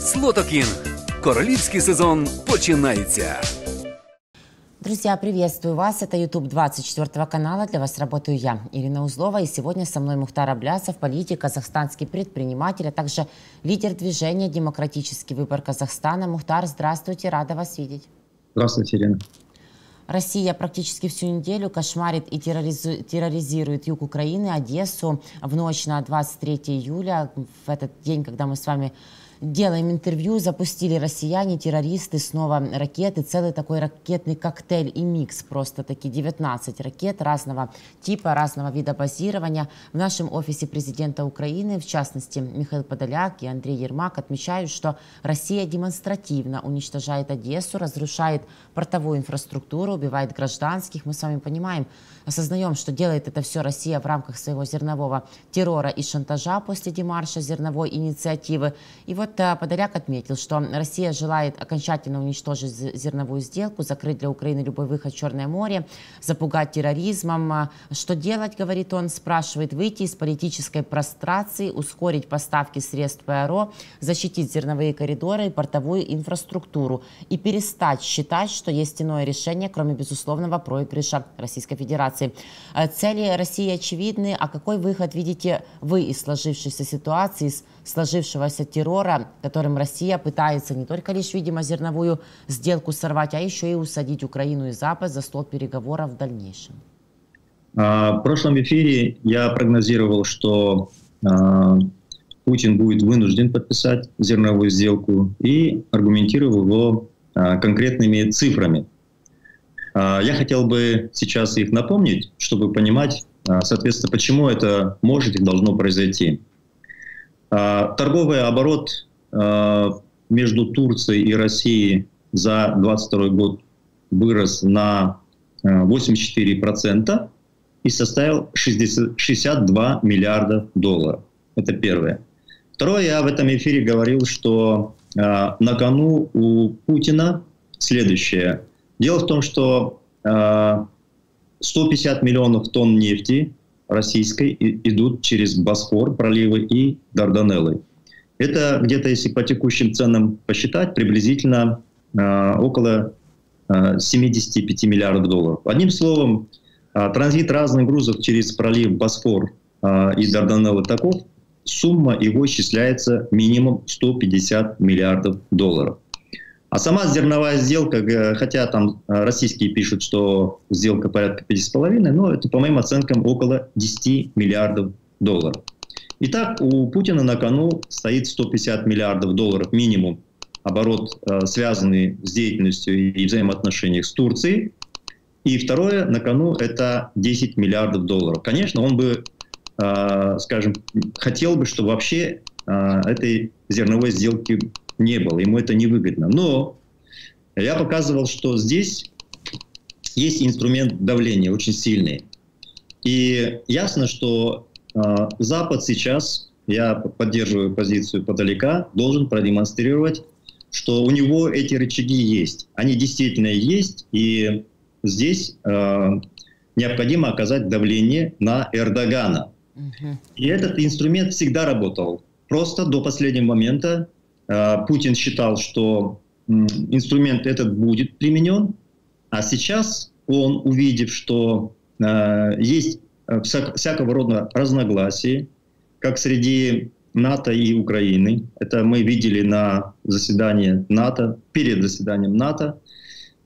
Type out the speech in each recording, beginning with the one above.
Слотокінг. Королівський сезон починається. Друзья, приветствую вас. Это YouTube 24 канала. Для вас работаю я, Ирина Узлова. И сегодня со мной Мухтар Аблясов, политик, казахстанский предприниматель, а также лидер движения «Демократический выбор Казахстана». Мухтар, здравствуйте, рада вас видеть. Здравствуйте, Ирина. Россия практически всю неделю кошмарит и терроризу- терроризирует юг Украины, Одессу. В ночь на 23 июля, в этот день, когда мы с вами делаем интервью, запустили россияне, террористы, снова ракеты, целый такой ракетный коктейль и микс, просто таки 19 ракет разного типа, разного вида базирования. В нашем офисе президента Украины, в частности, Михаил Подоляк и Андрей Ермак отмечают, что Россия демонстративно уничтожает Одессу, разрушает портовую инфраструктуру, убивает гражданских. Мы с вами понимаем, осознаем, что делает это все Россия в рамках своего зернового террора и шантажа после демарша зерновой инициативы. И вот э, Подоляк отметил, что Россия желает окончательно уничтожить зерновую сделку, закрыть для Украины любой выход в Черное море, запугать терроризмом. А Что делать, говорит он, спрашивает, выйти из политической прострации, ускорить поставки средств ПРО, защитить зерновые коридоры и портовую инфраструктуру и перестать считать, что есть иное решение, кроме безусловного проигрыша Российской Федерации. Э, Цели России очевидны, а какой выход видите вы из сложившейся ситуации, из сложившегося террора, которым Россия пытается не только лишь, видимо, зерновую сделку сорвать, а еще и усадить Украину и Запад за стол переговоров в дальнейшем? А, В прошлом эфире я прогнозировал, что а, Путин будет вынужден подписать зерновую сделку и аргументировал его а, конкретными цифрами. А, Я хотел бы сейчас их напомнить, чтобы понимать, а, соответственно, почему это может и должно произойти. А, Торговый оборот между Турцией и Россией за 2022 год вырос на а, 84% и составил 60 62 миллиарда долларов. Это первое. Второе, я в этом эфире говорил, что э, на кону у Путина следующее. Дело в том, что э, 150 миллионов тонн нефти российской идут через Босфор, проливы и Дарданеллы. Это где-то, если по текущим ценам посчитать, приблизительно э, около э, 75 миллиардов долларов. Одним словом, а, Транзит разных грузов через пролив Босфор а, и Дарданеллы таков, сумма его исчисляется минимум 150 миллиардов долларов. А сама зерновая сделка, хотя там э, российские пишут, что сделка порядка 5,5, но это, по моим оценкам, около 10 миллиардов долларов. Итак, у Путина на кону стоит 150 миллиардов долларов минимум оборот, э, связанный с деятельностью и взаимоотношениях с Турцией. И второе, на кону это 10 миллиардов долларов. Конечно, он бы, э, скажем, хотел бы, чтобы вообще этой зерновой сделки не было. Ему это невыгодно. Но я показывал, что здесь есть инструмент давления очень сильный. И ясно, что э, Запад сейчас, я поддерживаю позицию подалека, должен продемонстрировать, что у него эти рычаги есть. Они действительно есть, и здесь э, необходимо оказать давление на Эрдогана. И этот инструмент всегда работал. Просто до последнего момента Путин считал, что инструмент этот будет применен, а сейчас он, увидев, что э, есть э, вся- всякого рода разногласия, как среди НАТО и Украины, это мы видели на заседании НАТО, перед заседанием НАТО,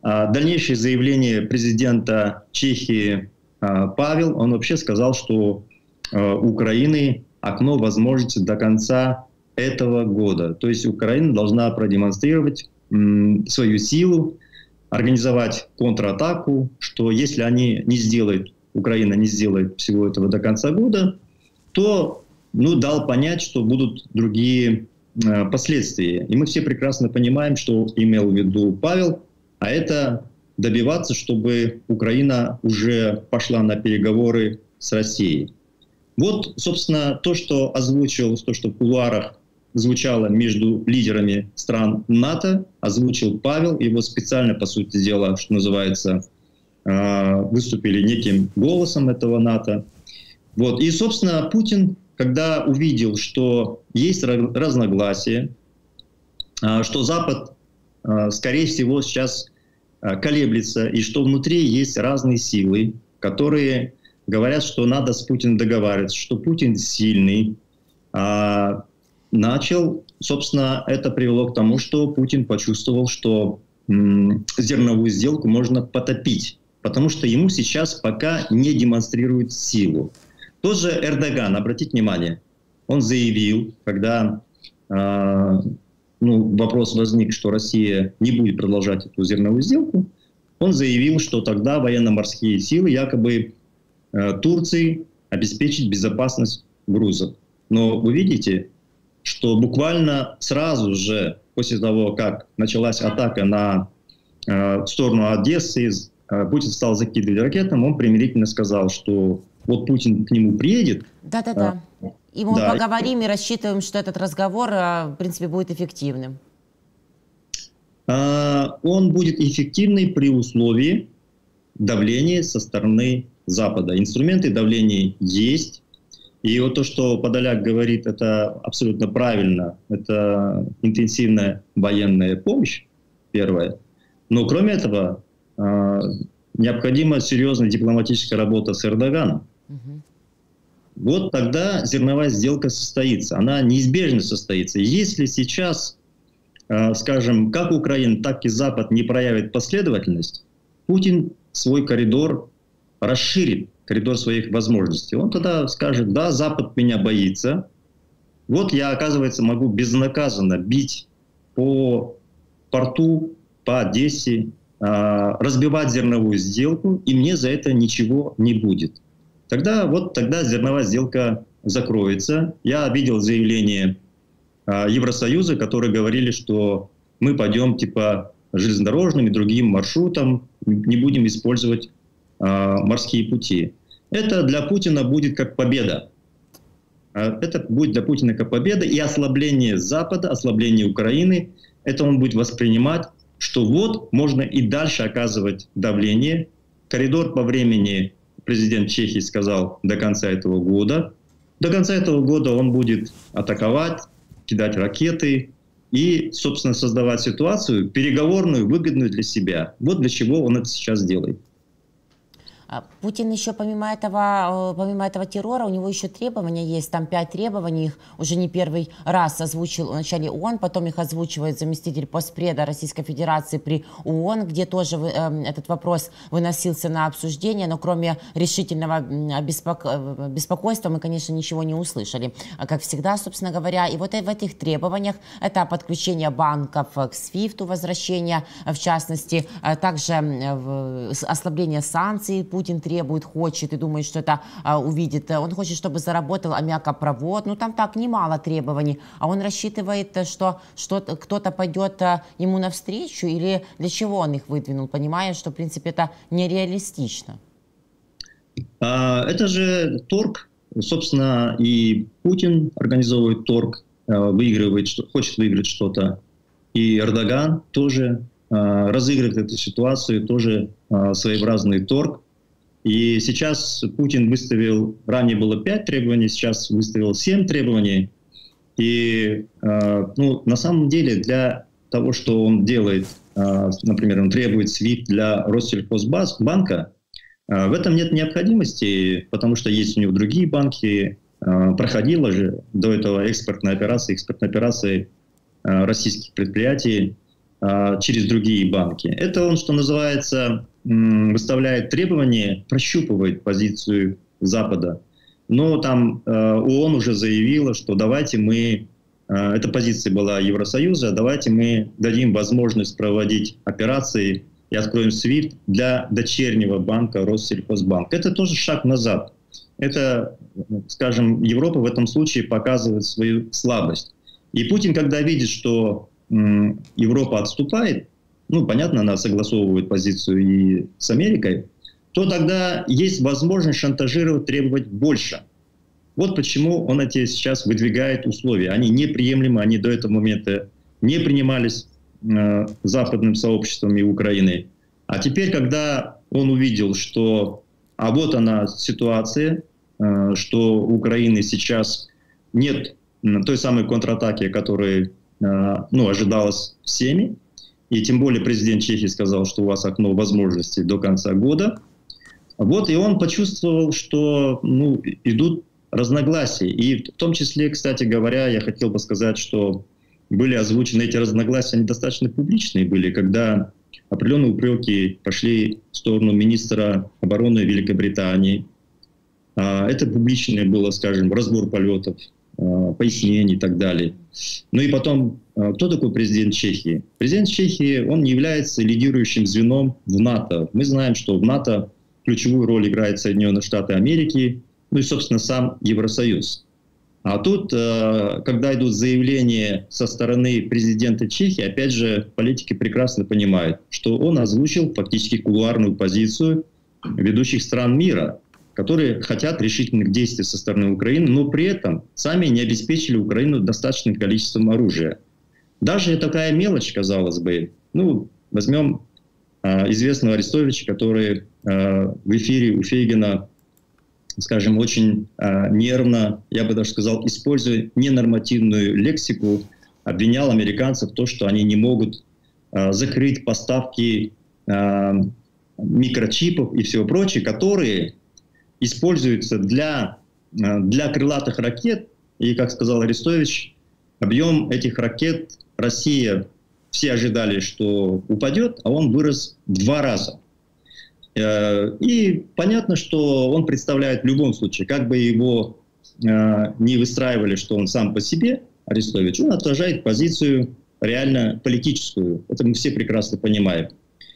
а Дальнейшее заявление президента Чехии Павел, он вообще сказал, что у Украины окно возможности до конца этого года. То есть Украина должна продемонстрировать свою силу, организовать контратаку, что если они не сделают, Украина не сделает всего этого до конца года, то ну, дал понять, что будут другие э, последствия. И мы все прекрасно понимаем, что имел в виду Павел, а это добиваться, чтобы Украина уже пошла на переговоры с Россией. Вот, собственно, то, что озвучил, то, что в кулуарах звучало между лидерами стран НАТО, озвучил Павел, его специально, по сути дела, что называется, э, выступили неким голосом этого НАТО. Вот. И, собственно, Путин, когда увидел, что есть ра- разногласия, что Запад, скорее всего, сейчас колеблется, и что внутри есть разные силы, которые говорят, что надо с Путиным договариваться, что Путин сильный. Начал, собственно, это привело к тому, что Путин почувствовал, что зерновую сделку можно потопить, потому что ему сейчас пока не демонстрируют силу. Тот же Эрдоган, обратите внимание, он заявил, когда э, ну, вопрос возник, что Россия не будет продолжать эту зерновую сделку, он заявил, что тогда военно-морские силы якобы э, Турции обеспечить безопасность грузов. Но вы видите, что буквально сразу же после того, как началась атака на э, сторону Одессы, э, Путин стал закидывать ракетами, он примирительно сказал, что вот Путин к нему приедет. Да-да-да. Э, и мы да. поговорим и рассчитываем, что этот разговор, э, в принципе, будет эффективным. Э, он будет эффективный при условии давления со стороны Запада. Инструменты давления есть, и вот то, что Подоляк говорит, это абсолютно правильно. Это интенсивная военная помощь, первое. Но кроме этого, э, необходима серьезная дипломатическая работа с Эрдоганом. Угу. Вот тогда зерновая сделка состоится. Она неизбежно состоится. Если сейчас, э, скажем, как Украина, так и Запад не проявит последовательность, Путин свой коридор расширит коридор своих возможностей. Он тогда скажет, да, Запад меня боится, вот я, оказывается, могу безнаказанно бить по порту, по Одессе, а, разбивать зерновую сделку, и мне за это ничего не будет. Тогда вот тогда зерновая сделка закроется. Я видел заявление а, Евросоюза, которые говорили, что мы пойдем типа железнодорожным и другим маршрутом, не будем использовать морские пути. Это для Путина будет как победа. А, это будет для Путина как победа и ослабление Запада, ослабление Украины. Это он будет воспринимать, что вот можно и дальше оказывать давление. Коридор по времени президент Чехии сказал до конца этого года. До конца этого года он будет атаковать, кидать ракеты и, собственно, создавать ситуацию переговорную, выгодную для себя. Вот для чего он это сейчас делает. А, Путин еще помимо этого, э, помимо этого террора, у него еще требования есть, там пять требований, их уже не первый раз озвучил вначале ООН, потом их озвучивает заместитель постпреда Российской Федерации при ООН, где тоже э, этот вопрос выносился на обсуждение, но кроме решительного беспоко э, беспокойства мы, конечно, ничего не услышали, а как всегда, собственно говоря. И вот в этих требованиях это подключение банков к SWIFT, возвращение, в частности, также ослабление санкций, Путин Путин требует, хочет и думает, что это а, увидит. Он хочет, чтобы заработал аммиакопровод. Ну, там так немало требований. А он рассчитывает, что, что кто-то пойдет а, ему навстречу или для чего он их выдвинул, понимая, что, в принципе, это нереалистично. А, это же торг. Собственно, и Путин организовывает торг, а, выигрывает, хочет выиграть что-то. И Эрдоган тоже разыгрывает эту ситуацию, тоже своеобразный торг. И сейчас Путин выставил, ранее было 5 требований, сейчас выставил 7 требований. И э, ну, на самом деле для того, что он делает, э, например, он требует свит для Россельхозбанка, э, в этом нет необходимости, потому что есть у него другие банки, э, проходила же до этого экспортная операция, экспортная операция э, российских предприятий э, через другие банки. Это он, что называется, выставляет требования, прощупывает позицию Запада. Но там э, ООН уже заявила, что давайте мы, э, эта позиция была Евросоюза, давайте мы дадим возможность проводить операции и откроем SWIFT для дочернего банка Россельхозбанк. Это тоже шаг назад. Это, скажем, Европа в этом случае показывает свою слабость. И Путин, когда видит, что Европа отступает, ну, понятно, она согласовывает позицию и с Америкой, то тогда есть возможность шантажировать, требовать больше. Вот почему он эти сейчас выдвигает условия. Они неприемлемы, они до этого момента не принимались э, западным сообществом и Украиной. А теперь, когда он увидел, что а вот она ситуация, э, что у Украины сейчас нет той самой контратаки, о которой ну, ожидалось всеми. И тем более президент Чехии сказал, что у вас окно возможностей до конца года. Вот, и он почувствовал, что ну, идут разногласия. И в том числе, кстати говоря, я хотел бы сказать, что были озвучены эти разногласия, они достаточно публичные были, когда определенные упреки пошли в сторону министра обороны Великобритании. А, это публичное было, скажем, разбор полетов, а, пояснений и так далее. Ну и потом, кто такой президент Чехии? Президент Чехии, он является лидирующим звеном в НАТО. Мы знаем, что в НАТО ключевую роль играют Соединенные Штаты Америки, ну и, собственно, сам Евросоюз. А тут, э, когда идут заявления со стороны президента Чехии, опять же, политики прекрасно понимают, что он озвучил фактически кулуарную позицию ведущих стран мира, которые хотят решительных действий со стороны Украины, но при этом сами не обеспечили Украину достаточным количеством оружия. Даже такая мелочь, казалось бы, ну, возьмем э, известного Арестовича, который э, в эфире у Фейгина скажем, очень э, нервно, я бы даже сказал, используя ненормативную лексику, обвинял американцев в том, что они не могут э, закрыть поставки э, микрочипов и всего прочего, которые используются для, э, для крылатых ракет. И, как сказал Арестович, объем этих ракет Россия, все ожидали, что упадет, а он вырос в два раза. Э, и понятно, что он представляет в любом случае, как бы его э, не выстраивали, что он сам по себе, Арестович, он отражает позицию реально политическую. Это мы все прекрасно понимаем.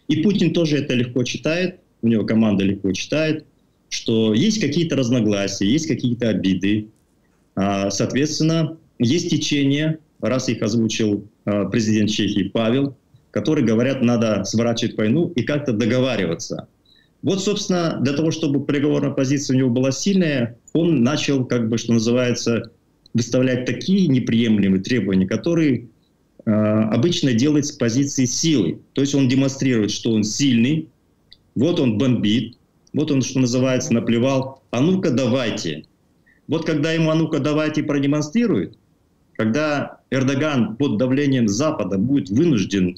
И Путин тоже это легко читает, у него команда легко читает, что есть какие-то разногласия, есть какие-то обиды. А, соответственно, есть течения, раз их озвучил президент Чехии Павел, которые говорят, надо сворачивать войну и как-то договариваться. Вот, собственно, для того, чтобы переговорная позиция у него была сильная, он начал, как бы, что называется, выставлять такие неприемлемые требования, которые э, обычно делает с позиции силы. То есть он демонстрирует, что он сильный, вот он бомбит, вот он, что называется, наплевал, а ну-ка давайте. Вот когда ему а ну-ка давайте продемонстрирует, когда Эрдоган под давлением Запада будет вынужден,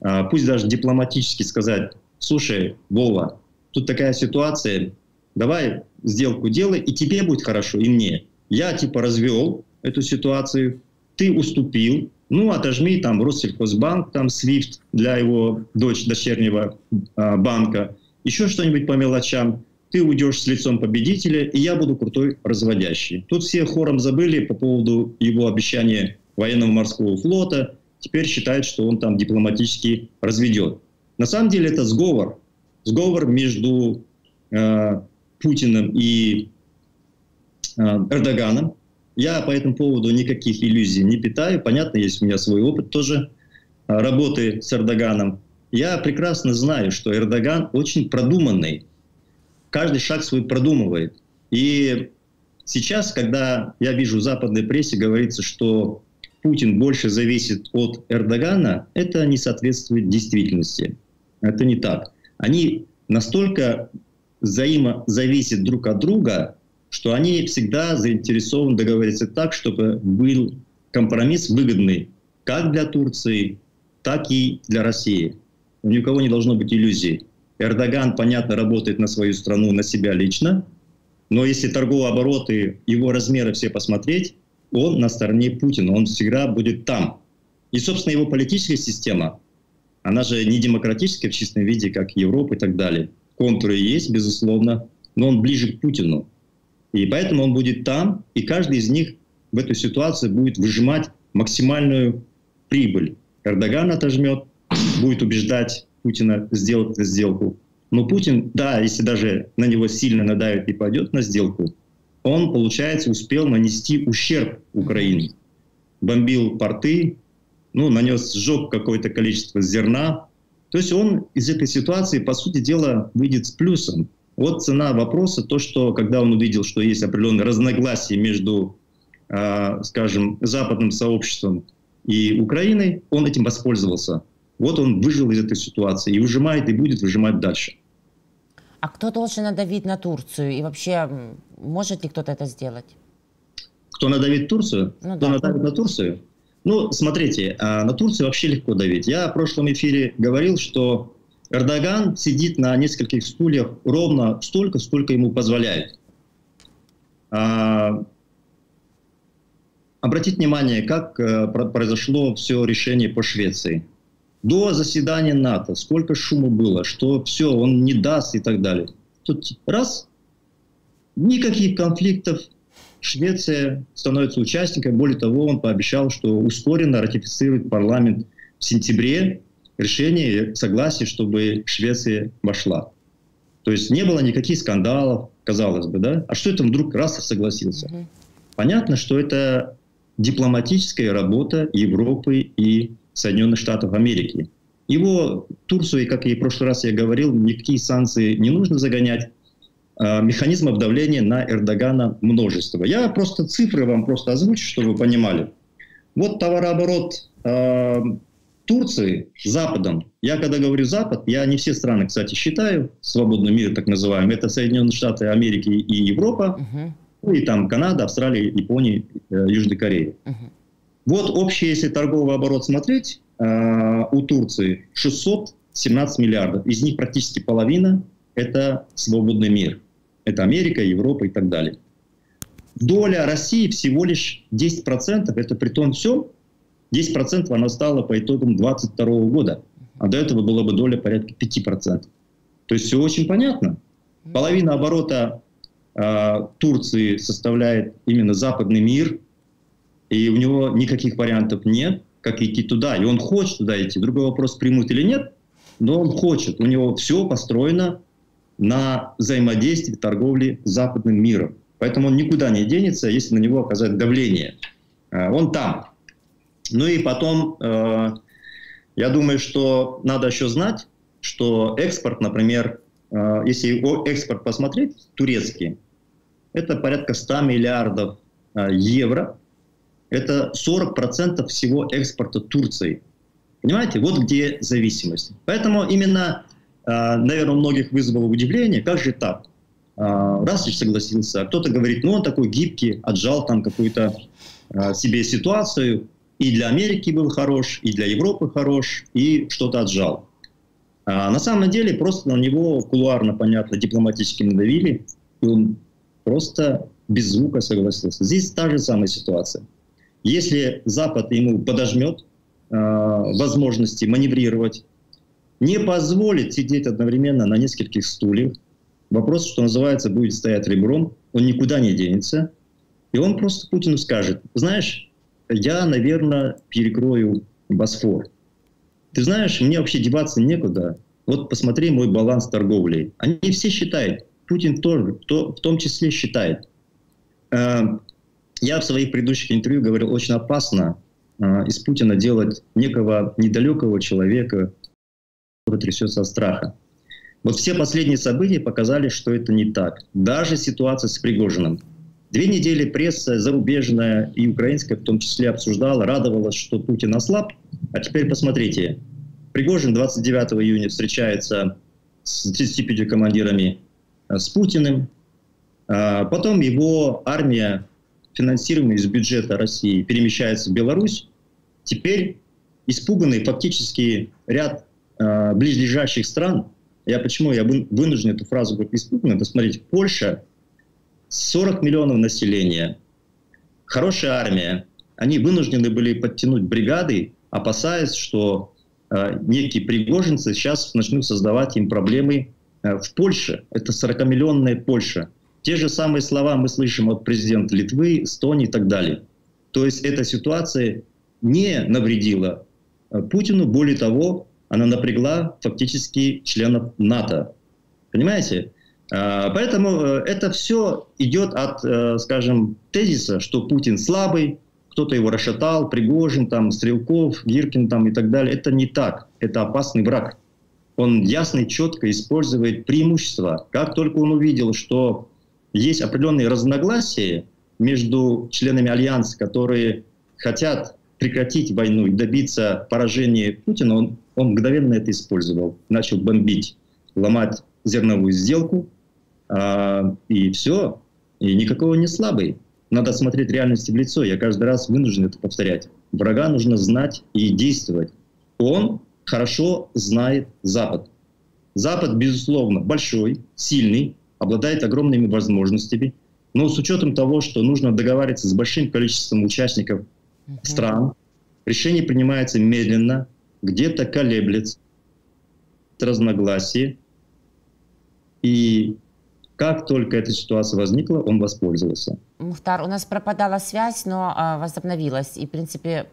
э, пусть даже дипломатически сказать, слушай, Вова, тут такая ситуация, давай сделку делай, и тебе будет хорошо, и мне. Я типа развел эту ситуацию, ты уступил, ну, отожми там Россельхозбанк, там SWIFT для его дочь, дочернего э, банка, еще что-нибудь по мелочам, ты уйдешь с лицом победителя, и я буду крутой разводящий. Тут все хором забыли по поводу его обещания военного морского флота, теперь считают, что он там дипломатически разведет. На самом деле это сговор сговор между э, Путиным и э, Эрдоганом. Я по этому поводу никаких иллюзий не питаю. Понятно, есть у меня свой опыт тоже э, работы с Эрдоганом. Я прекрасно знаю, что Эрдоган очень продуманный. Каждый шаг свой продумывает. И сейчас, когда я вижу в западной прессе, говорится, что Путин больше зависит от Эрдогана, это не соответствует действительности. Это не так они настолько взаимозависят друг от друга, что они всегда заинтересованы договориться так, чтобы был компромисс выгодный как для Турции, так и для России. Ни у кого не должно быть иллюзий. Эрдоган, понятно, работает на свою страну, на себя лично, но если торговые обороты, его размеры все посмотреть, он на стороне Путина, он всегда будет там. И, собственно, его политическая система она же не демократическая в чистом виде, как Европа и так далее. Контуры есть, безусловно, но он ближе к Путину. И поэтому он будет там, и каждый из них в эту ситуацию будет выжимать максимальную прибыль. Эрдоган отожмет, будет убеждать Путина сделать сделку. Но Путин, да, если даже на него сильно надавит и пойдет на сделку, он, получается, успел нанести ущерб Украине. Бомбил порты, ну, нанес, сжег какое-то количество зерна. То есть он из этой ситуации, по сути дела, выйдет с плюсом. Вот цена вопроса, то, что когда он увидел, что есть определенные разногласия между, э, скажем, западным сообществом и Украиной, он этим воспользовался. Вот он выжил из этой ситуации и выжимает, и будет выжимать дальше. А кто должен надавить на Турцию? И вообще, может ли кто-то это сделать? Кто надавит Турцию? Ну, кто да. надавит на Турцию? Ну, смотрите, а, на Турцию вообще легко давить. Я в прошлом эфире говорил, что Эрдоган сидит на нескольких стульях ровно столько, сколько ему позволяет. А, обратите внимание, как э, произошло все решение по Швеции. До заседания НАТО сколько шума было, что все, он не даст и так далее. Тут раз, никаких конфликтов, Швеция становится участником. Более того, он пообещал, что ускоренно ратифицирует парламент в сентябре решение согласие, чтобы Швеция вошла. То есть не было никаких скандалов, казалось бы, да? А что это вдруг раз и согласился? Угу. Понятно, что это дипломатическая работа Европы и Соединенных Штатов Америки. Его Турцию, как и в прошлый раз я говорил, никакие санкции не нужно загонять. А, механизмов давления на Эрдогана множество. Я просто цифры вам просто озвучу, чтобы вы понимали. Вот товарооборот э, Турции Западом. Я когда говорю Запад, я не все страны, кстати, считаю, свободный мир так называемый. Это Соединенные Штаты Америки и Европа, uh-huh. ну и там Канада, Австралия, Япония, э, Южная Корея. Uh-huh. Вот общий, если торговый оборот смотреть, э, у Турции 617 миллиардов. Из них практически половина – это свободный мир. Это Америка, Европа и так далее. Доля России всего лишь 10%, это при том все, 10% она стала по итогам 2022 года, а до этого была бы доля порядка 5%. То есть все очень понятно. Половина оборота э, Турции составляет именно западный мир, и у него никаких вариантов нет, как идти туда. И он хочет туда идти. Другой вопрос, примут или нет, но он хочет. У него все построено на взаимодействии, торговле с западным миром. Поэтому он никуда не денется, если на него оказать давление. А, он там. Ну и потом, э, я думаю, что надо еще знать, что экспорт, например, э, если экспорт посмотреть, турецкий, это порядка 100 миллиардов э, евро. Это 40% всего экспорта Турции. Понимаете, вот где зависимость. Поэтому именно а, наверное, у многих вызвало удивление, как же так? А, раз уж согласился, кто-то говорит, ну он такой гибкий, отжал там какую-то а, себе ситуацию, и для Америки был хорош, и для Европы хорош, и что-то отжал. А на самом деле просто на него кулуарно, понятно, дипломатически надавили, и он просто без звука согласился. Здесь та же самая ситуация. Если Запад ему подожмет э, возможности маневрировать, не позволит сидеть одновременно на нескольких стульях. Вопрос, что называется, будет стоять ребром, он никуда не денется. И он просто Путину скажет, знаешь, я, наверное, перекрою Босфор. Ты знаешь, мне вообще деваться некуда. Вот посмотри мой баланс торговли. Они все считают, Путин тоже, в том числе считает. Я в своих предыдущих интервью говорил, очень опасно э, из Путина делать некого недалекого человека, трясется от страха. Вот все последние события показали, что это не так. Даже ситуация с Пригожиным. Две недели пресса зарубежная и украинская в том числе обсуждала, радовалась, что Путин ослаб. А теперь посмотрите. Пригожин 29 июня встречается с 35 командирами э, с Путиным. А потом его армия, финансируемая из бюджета России, перемещается в Беларусь. Теперь испуганный фактически ряд э, близлежащих стран, я почему я вынужден эту фразу говорить испуганно, посмотрите, Польша, 40 миллионов населения, хорошая армия, они вынуждены были подтянуть бригады, опасаясь, что э, некие пригожинцы сейчас начнут создавать им проблемы э, в Польше. Это 40-миллионная Польша. Те же самые слова мы слышим от президента Литвы, Эстонии и так далее. То есть эта ситуация не навредила э, Путину, более того, она напрягла фактически членов НАТО. Понимаете? А, поэтому э, это все идет от, э, скажем, тезиса, что Путин слабый, кто-то его расшатал, Пригожин, там, Стрелков, Гиркин там, и так далее. Это не так. Это опасный враг. Он ясно и четко использует преимущества. Как только он увидел, что есть определенные разногласия между членами Альянса, которые хотят прекратить войну и добиться поражения Путина, он, он мгновенно это использовал. Начал бомбить, ломать зерновую сделку, а, и все. И никакого не слабый. Надо смотреть реальности в лицо. Я каждый раз вынужден это повторять. врага нужно знать и действовать. Он хорошо знает Запад. Запад, безусловно, большой, сильный, обладает огромными возможностями, но с учетом того, что нужно договариваться с большим количеством участников mm-hmm. стран, решение принимается медленно, где-то колеблется, разногласия. И как только эта ситуация возникла, он воспользовался. Мухтар, у нас пропадала связь, но а, возобновилась. И, в принципе,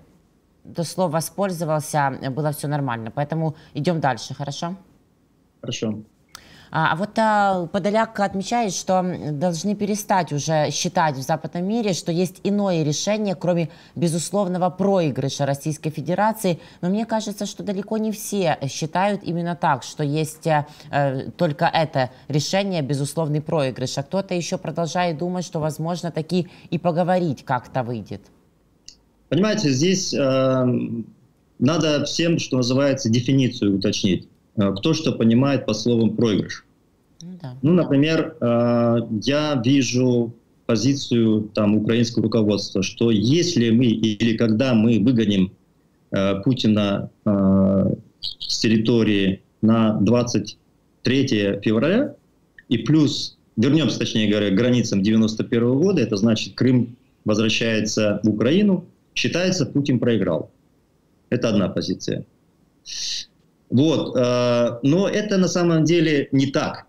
до слова воспользовался, было все нормально. Поэтому идем дальше, хорошо? Хорошо. А, а вот а, Подоляк отмечает, что должны перестать уже считать в западном мире, что есть иное решение, кроме безусловного проигрыша Российской Федерации. Но мне кажется, что далеко не все считают именно так, что есть а, только это решение, безусловный проигрыш. А кто-то еще продолжает думать, что, возможно, таки и поговорить как-то выйдет. Понимаете, здесь э, надо всем, что называется, дефиницию уточнить. Э, кто что понимает по словам проигрыш. Ну, да. ну например, э, я вижу позицию там украинского руководства, что если мы или когда мы выгоним э, Путина с территории на 23 февраля и плюс вернемся, точнее говоря, к границам 91 года, это значит Крым возвращается в Украину, считается, Путин проиграл. Это одна позиция. Вот. Э, но это на самом деле не так.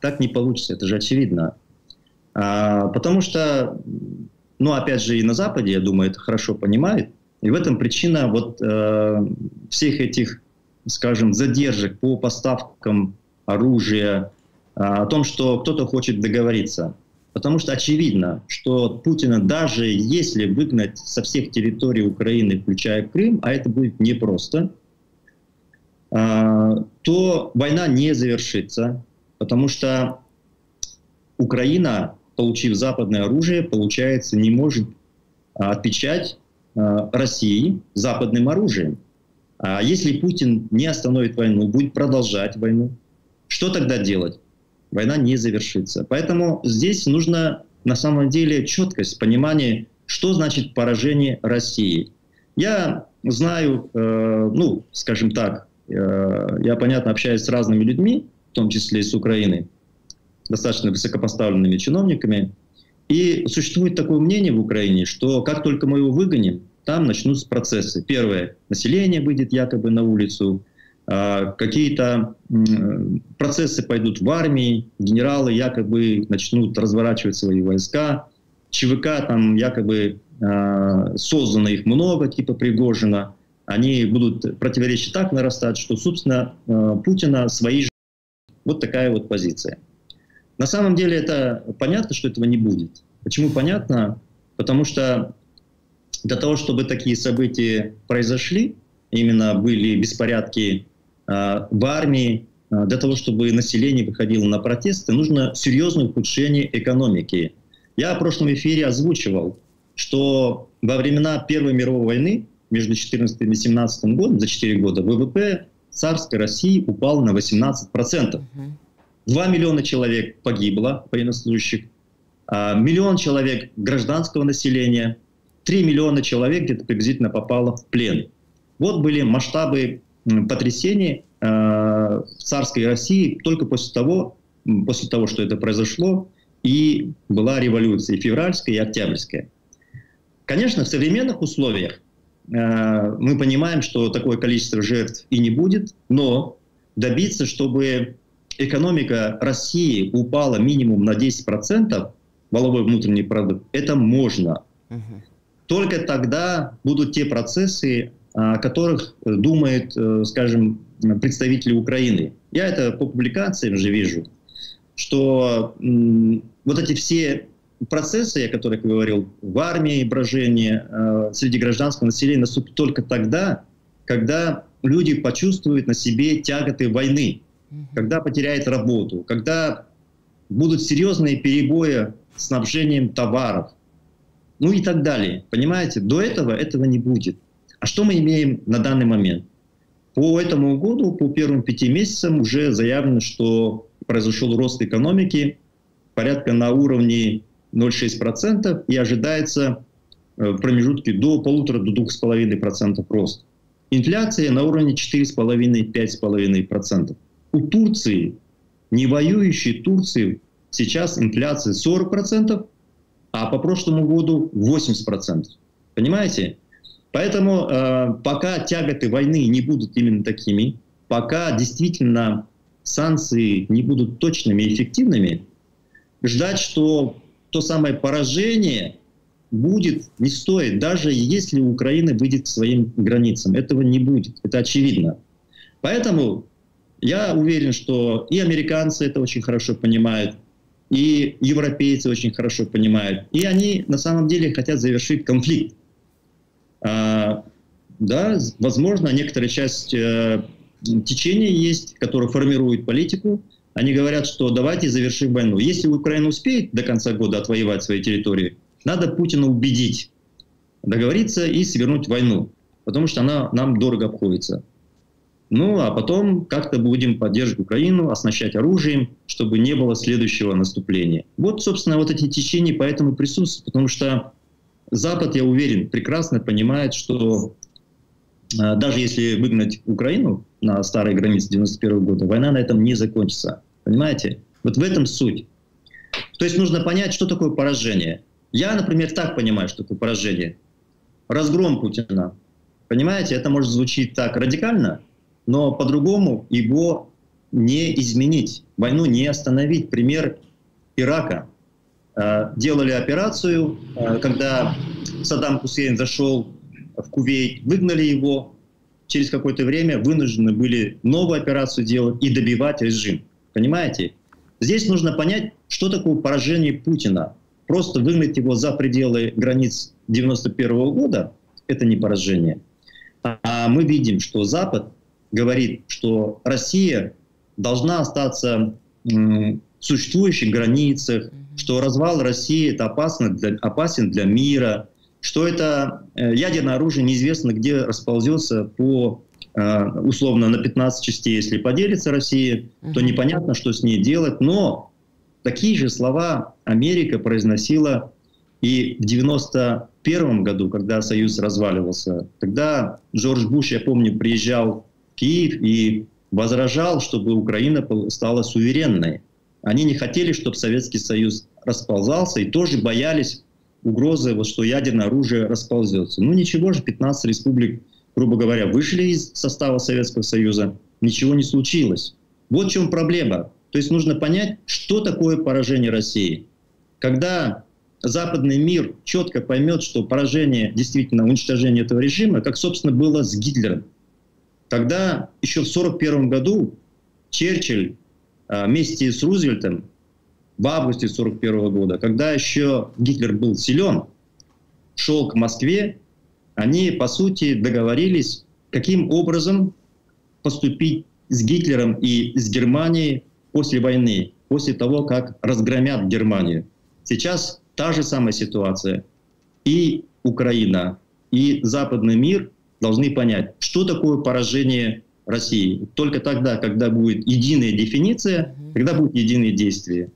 Так не получится, это же очевидно. А, потому что, ну, опять же, и на Западе, я думаю, это хорошо понимают. И в этом причина вот э, всех этих, скажем, задержек по поставкам оружия, о том, что кто-то хочет договориться. Потому что очевидно, что Путина даже если выгнать со всех территорий Украины, включая Крым, а это будет непросто, а, то война не завершится, потому что Украина, получив западное оружие, получается, не может отвечать а, России западным оружием. А если Путин не остановит войну, будет продолжать войну, что тогда делать? Война не завершится. Поэтому здесь нужно на самом деле четкость, понимание, что значит поражение России. Я знаю, э, ну, скажем так, я, понятно, общаюсь с разными людьми, в том числе и с Украины, достаточно высокопоставленными чиновниками. И существует такое мнение в Украине, что как только мы его выгоним, там начнутся процессы. Первое, население выйдет якобы на улицу, а, какие-то процессы пойдут в армии, генералы якобы начнут разворачивать свои войска, ЧВК там якобы а, создано их много, типа Пригожина, они будут противоречия так нарастать, что, собственно, э, Путина свои же... Вот такая вот позиция. На самом деле это понятно, что этого не будет. Почему понятно? Потому что для того, чтобы такие события произошли, именно были беспорядки э, в армии, э, для того, чтобы население выходило на протесты, нужно серьезное ухудшение экономики. Я в прошлом эфире озвучивал, что во времена Первой мировой войны между 2014 и 2017 годом, за 4 года, ВВП царской России упал на 18%. 2 миллиона человек погибло, военнослужащих, а, миллион человек гражданского населения, 3 миллиона человек где-то приблизительно попало в плен. Вот были масштабы потрясений а, в царской России только после того, после того, что это произошло, и была революция, февральская, и октябрьская. Конечно, в современных условиях мы понимаем, что такое количество жертв и не будет, но добиться, чтобы экономика России упала минимум на 10%, валовой внутренний продукт, это можно. Только тогда будут те процессы, о которых думают, э, скажем, представители Украины. Я это по публикациям же вижу, что вот эти все процессы, о которых я говорил, в армии, брожение, э, среди гражданского населения наступит только тогда, когда люди почувствуют на себе тяготы войны, когда потеряют работу, когда будут серьезные перебои с снабжением товаров, ну и так далее. Понимаете, до этого этого не будет. А что мы имеем на данный момент? По этому году, по первым пяти месяцам уже заявлено, что произошел рост экономики порядка на уровне 0,6%, и ожидается в промежутке до двух с половиной процентов рост. Инфляция на уровне 4,5-5,5%. У Турции, не воюющей Турции, сейчас инфляция 40%, а по прошлому году 80%. Понимаете? Поэтому э, пока тяготы войны не будут именно такими, пока действительно санкции не будут точными и эффективными, ждать, что то самое поражение будет, не стоит, даже если Украина выйдет к своим границам. Этого не будет, это очевидно. Поэтому я уверен, что и американцы это очень хорошо понимают, и европейцы очень хорошо понимают. И они на самом деле хотят завершить конфликт. А, да, возможно, некоторая часть э, течения есть, которое формирует политику. Они говорят, что давайте завершим войну. Если Украина успеет до конца года отвоевать свои территории, надо Путина убедить, договориться и свернуть войну, потому что она нам дорого обходится. Ну, а потом как-то будем поддерживать Украину, оснащать оружием, чтобы не было следующего наступления. Вот, собственно, вот эти течения поэтому присутствуют, потому что Запад, я уверен, прекрасно понимает, что э, даже если выгнать Украину на старой границе 91 года, война на этом не закончится. Понимаете? Вот в этом суть. То есть нужно понять, что такое поражение. Я, например, так понимаю, что такое поражение. Разгром Путина. Понимаете, это может звучить так радикально, но по-другому его не изменить. Войну не остановить. Пример Ирака. Э, делали операцию, э, когда Саддам Хусейн зашел в Кувейт, выгнали его, через какое-то время вынуждены были новую операцию делать и добивать режим. Понимаете? Здесь нужно понять, что такое поражение Путина. Просто выгнать его за пределы границ 91 года – это не поражение. А мы видим, что Запад говорит, что Россия должна остаться в существующих границах, что развал России это опасно для, опасен для мира, что это э, ядерное оружие неизвестно где расползется по э, условно на 15 частей, если поделится Россия, то непонятно, что с ней делать. Но такие же слова Америка произносила и в 91 году, когда Союз разваливался. Тогда Джордж Буш, я помню, приезжал в Киев и возражал, чтобы Украина стала суверенной. Они не хотели, чтобы Советский Союз расползался и тоже боялись угрозы, вот, что ядерное оружие расползется. Ну ничего же, 15 республик, грубо говоря, вышли из состава Советского Союза, ничего не случилось. Вот в чем проблема. То есть нужно понять, что такое поражение России. Когда западный мир четко поймет, что поражение, действительно уничтожение этого режима, как, собственно, было с Гитлером. Тогда еще в 1941 году Черчилль а, вместе с Рузвельтом в августе 1941 года, когда еще Гитлер был силен, шел к Москве, они, по сути, договорились, каким образом поступить с Гитлером и с Германией после войны, после того, как разгромят Германию. Сейчас та же самая ситуация. И Украина, и западный мир должны понять, что такое поражение России. Только тогда, когда будет единая дефиниция, когда будут единые действия.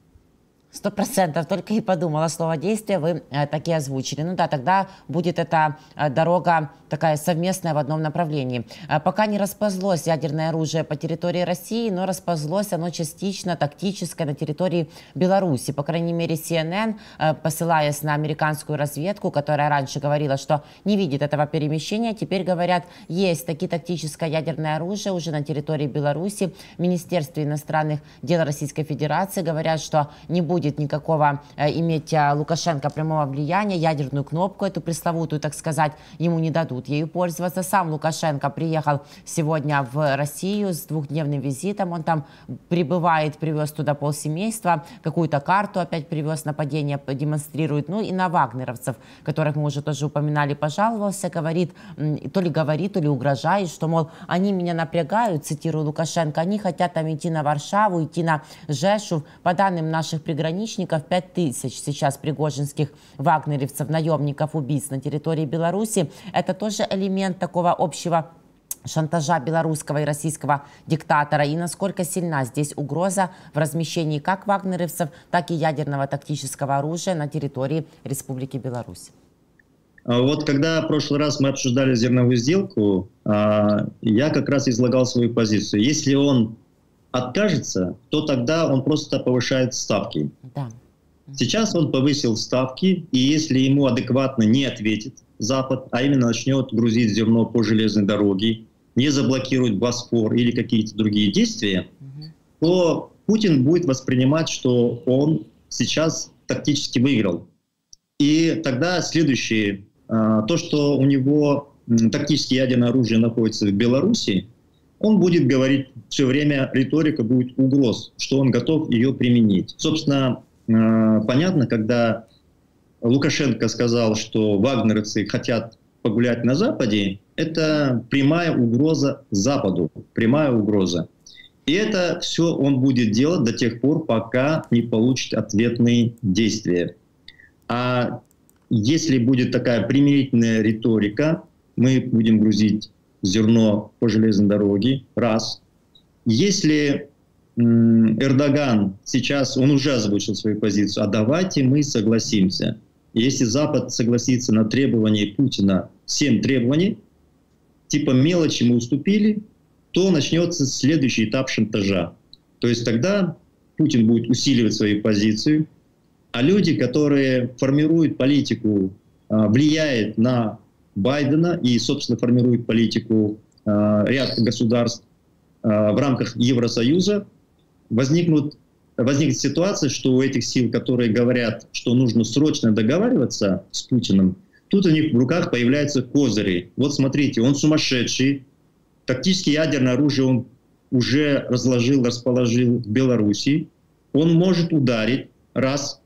Сто процентов. Только и подумала, слово действия вы э, таки озвучили. Ну да, тогда будет эта э, дорога такая совместная в одном направлении. Э, пока не расползлось ядерное оружие по территории России, но расползлось оно частично тактическое на территории Беларуси. По крайней мере, CNN, э, посылаясь на американскую разведку, которая раньше говорила, что не видит этого перемещения, теперь говорят, есть таки тактическое ядерное оружие уже на территории Беларуси. В Министерстве иностранных дел Российской Федерации говорят, что не будет будет никакого э, иметь э, Лукашенко прямого влияния, ядерную кнопку эту пресловутую, так сказать, ему не дадут ею пользоваться. Сам Лукашенко приехал сегодня в Россию с двухдневным визитом, он там прибывает, привез туда полсемейства, какую-то карту опять привез, нападение демонстрирует, ну и на вагнеровцев, которых мы уже тоже упоминали, пожаловался, говорит, то ли говорит, то ли угрожает, что, мол, они меня напрягают, цитирую Лукашенко, они хотят там идти на Варшаву, идти на Жешув, по данным наших приграничных пограничников, 5 тысяч сейчас пригожинских вагнеревцев, наемников, убийц на территории Беларуси. Это тоже элемент такого общего шантажа белорусского и российского диктатора и насколько сильна здесь угроза в размещении как вагнеровцев, так и ядерного тактического оружия на территории Республики Беларусь? А вот когда в прошлый раз мы обсуждали зерновую сделку, а, я как раз излагал свою позицию. Если он откажется, то тогда он просто повышает ставки. Да. Сейчас он повысил ставки, и если ему адекватно не ответит Запад, а именно начнет грузить зерно по железной дороге, не заблокирует Босфор или какие-то другие действия, угу. то Путин будет воспринимать, что он сейчас тактически выиграл. И тогда следующее, а, то, что у него тактическое ядерное оружие находится в Беларуси, он будет говорить все время, риторика будет угроз, что он готов ее применить. Собственно, а, понятно, когда Лукашенко сказал, что вагнеровцы хотят погулять на Западе, это прямая угроза Западу, прямая угроза. И это все он будет делать до тех пор, пока не получит ответные действия. А если будет такая примирительная риторика, мы будем грузить зерно по железной дороге, раз. Если Эрдоган сейчас, он уже озвучил свою позицию, а давайте мы согласимся. Если Запад согласится на требования Путина, 7 требований, типа мелочи мы уступили, то начнется следующий этап шантажа. То есть тогда Путин будет усиливать свою позицию, а люди, которые формируют политику, а, влияют на Байдена и, собственно, формируют политику а, ряд государств а, в рамках Евросоюза, возникнут, возникнет ситуация, что у этих сил, которые говорят, что нужно срочно договариваться с Путиным, тут у них в руках появляются козыри. Вот смотрите, он сумасшедший, тактическое ядерное оружие он уже разложил, расположил в Беларуси, он может ударить, раз,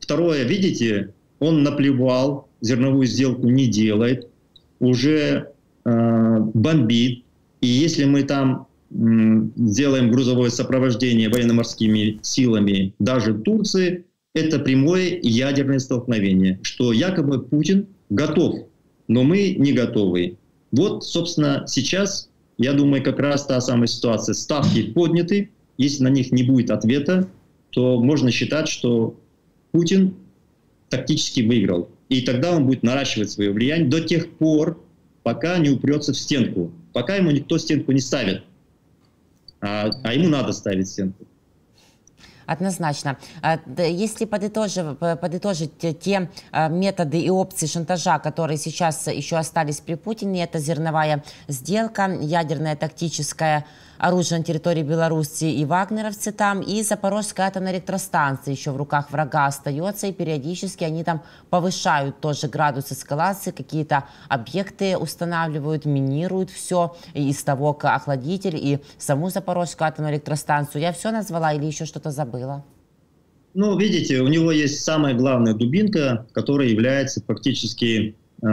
Второе, видите, он наплевал, зерновую сделку не делает, уже э, бомбит. И если мы там сделаем грузовое сопровождение военно-морскими силами даже Турции, это прямое ядерное столкновение, что якобы Путин готов, но мы не готовы. Вот, собственно, сейчас, я думаю, как раз та самая ситуация. Ставки подняты, если на них не будет ответа, то можно считать, что Путин тактически выиграл. И тогда он будет наращивать свое влияние до тех пор, пока не упрется в стенку. Пока ему никто стенку не ставит. А, а ему надо ставить стенку. Однозначно. А, если подытожив, подытожить те а, методы и опции шантажа, которые сейчас еще остались при Путине, это зерновая сделка, ядерная тактическая оружие на территории Беларуси и вагнеровцы там, и Запорожская атомная электростанция еще в руках врага остается, и периодически они там повышают тоже градус эскалации, какие-то объекты устанавливают, минируют все, и ставок охладитель, и саму Запорожскую атомную электростанцию. Я все назвала или еще что-то забыла? Ну, видите, у него есть самая главная дубинка, которая является фактически э,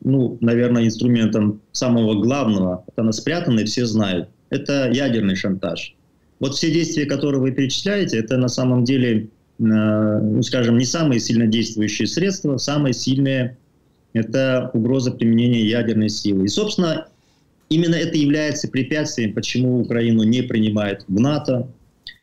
ну, наверное, инструментом самого главного. Она спрятана, и все знают это ядерный шантаж. Вот все действия, которые вы перечисляете, это на самом деле, э, ну, скажем, не самые сильно действующие средства, самые сильные – это угроза применения ядерной силы. И, собственно, именно это является препятствием, почему Украину не принимают в НАТО.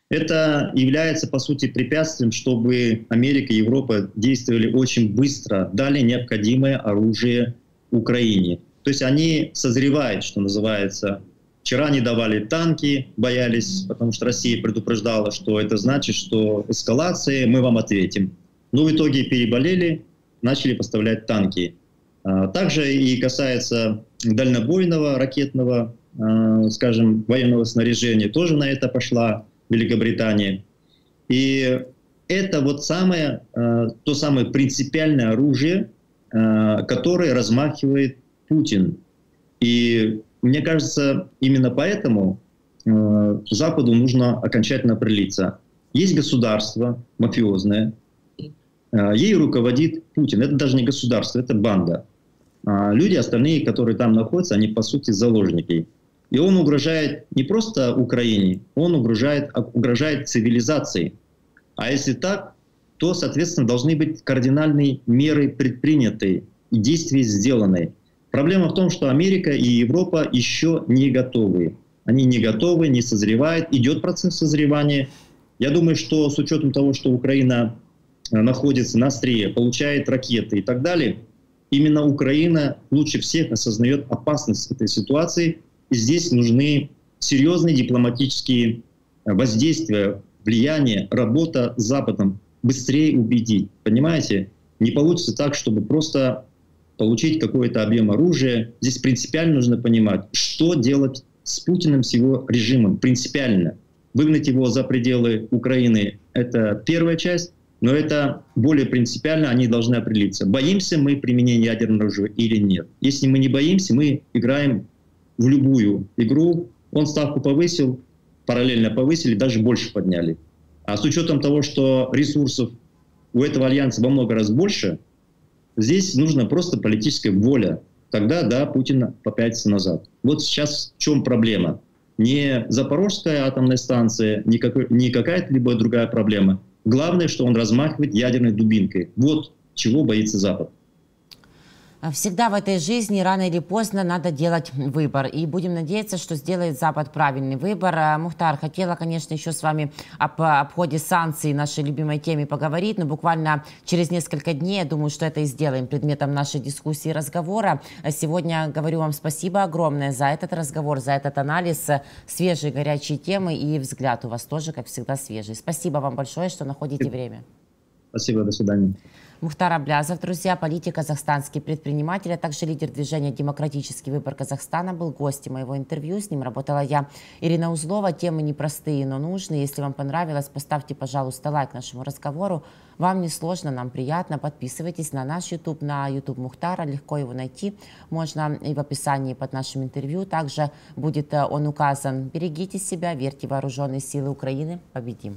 Это является, по сути, препятствием, чтобы Америка и Европа действовали очень быстро, дали необходимое оружие Украине. То есть они созревают, что называется, Вчера не давали танки, боялись, потому что Россия предупреждала, что это значит, что эскалации, мы вам ответим. Но в итоге переболели, начали поставлять танки. А, также и касается дальнобойного ракетного, а, скажем, военного снаряжения, тоже на это пошла Великобритания. И это вот самое, а, то самое принципиальное оружие, которое размахивает Путин. И мне кажется, именно поэтому э, Западу нужно окончательно пролиться. Есть государство мафиозное, э, ей руководит Путин. Это даже не государство, это банда. А люди остальные, которые там находятся, они по сути заложники. И он угрожает не просто Украине, он угрожает, угрожает цивилизации. А если так, то, соответственно, должны быть кардинальные меры предприняты и действия сделаны. Проблема в том, что Америка и Европа еще не готовы. Они не готовы, не созревают. Идет процесс созревания. Я думаю, что с учетом того, что Украина э, находится на острие, получает ракеты и так далее, Именно Украина лучше всех осознает опасность этой ситуации, и здесь нужны серьезные дипломатические воздействия, влияние, работа с Западом, быстрее убедить. Понимаете? Не получится так, чтобы просто получить какой-то объем оружия. Здесь принципиально нужно понимать, что делать с Путиным, с его режимом. Принципиально. Выгнать его за пределы Украины – это первая часть, но это более принципиально, они должны определиться. Боимся мы применения ядерного оружия или нет. Если мы не боимся, мы играем в любую игру. Он ставку повысил, параллельно повысили, даже больше подняли. А с учетом того, что ресурсов у этого альянса во много раз больше, здесь нужна просто политическая воля. Тогда, да, Путин попятится назад. Вот сейчас в чем проблема? Не Запорожская атомная станция, не, какой, не какая-то либо другая проблема. Главное, что он размахивает ядерной дубинкой. Вот чего боится Запад. Всегда в этой жизни рано или поздно надо делать выбор. И будем надеяться, что сделает Запад правильный выбор. А, Мухтар, хотела, конечно, еще с вами об обходе санкций, нашей любимой теме поговорить, но буквально через несколько дней, я думаю, что это и сделаем предметом нашей дискуссии и разговора. Сегодня говорю вам спасибо огромное за этот разговор, за этот анализ, свежие горячие темы и взгляд у вас тоже, как всегда, свежий. Спасибо вам большое, что находите время. Спасибо, до свидания. Мухтар Аблязов, друзья, политик, казахстанский предприниматель, а также лидер движения «Демократический выбор Казахстана» был гостем моего интервью. С ним работала я, Ирина Узлова. Темы непростые, но нужные. Если вам понравилось, поставьте, пожалуйста, лайк нашему разговору. Вам не сложно, нам приятно. Подписывайтесь на наш YouTube, на YouTube Мухтара. Легко его найти. Можно и в описании под нашим интервью. Также будет э, он указан. Берегите себя, верьте в вооруженные силы Украины. Победим!